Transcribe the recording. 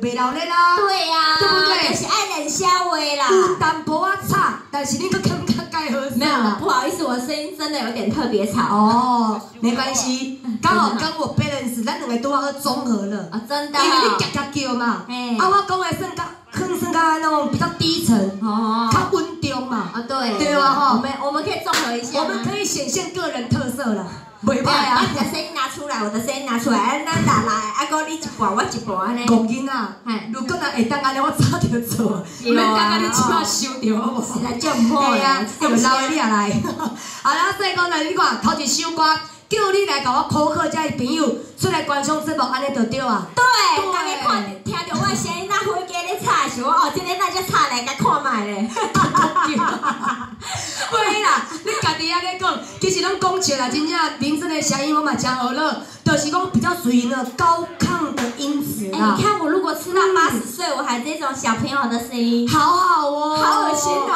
袂闹热啦。对呀，对不对就是爱冷笑话啦。有淡薄啊差，但是你搁感觉该合适没有，啦。不好意思，我声音真的有点特别吵。哦，没关系，刚好跟我 balance，咱两个都要综合了。啊，真的。因为你夹夹叫嘛，嘿啊，我讲的算较，可能算较那种比较低沉，哦。较稳重嘛。啊，对。对吧哈我们我们可以综合一下吗。我们可以显现个人特色了，袂对歹啊把。你的声音拿出来，我的声音拿出来，哎，咱打来，啊，哥你一半，我一半安尼。讲囡仔嘿，如果若会当安尼，我早就做，对啊免等到你即摆收着好无？实在就唔好对啊呀，，要老的你也来。好啦，所以讲来，你看头一首歌，叫你来甲我考考遮的朋友出来观赏节目，安尼就对啊。对，对大家看听着我的声音，那飞机咧吵的时候，哦，今天大家吵来，甲看卖咧。对啦，你家己安尼讲，其实拢讲笑啦，真正林真的声音我嘛真好乐，就是讲比较属于那高亢的音质你，看我如果吃到八十岁，我还这种小朋友的声音，好好哦，好恶心哦。